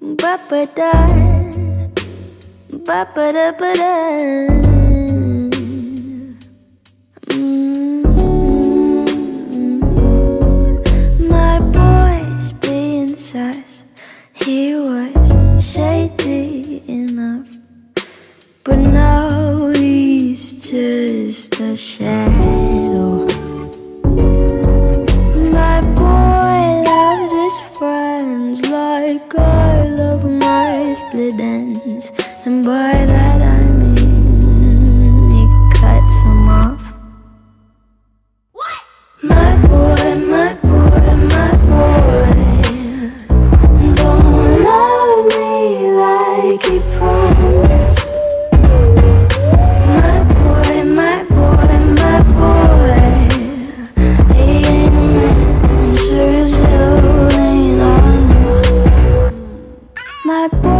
Ba da, ba da ba da. He was shady enough, but now he's just a shadow. Like I love my split ends, and by that My boy's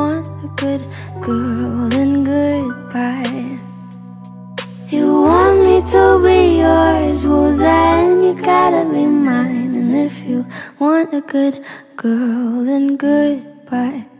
good girl, then goodbye. You want me to be yours, well then you gotta be mine. And if you want a good girl, then goodbye.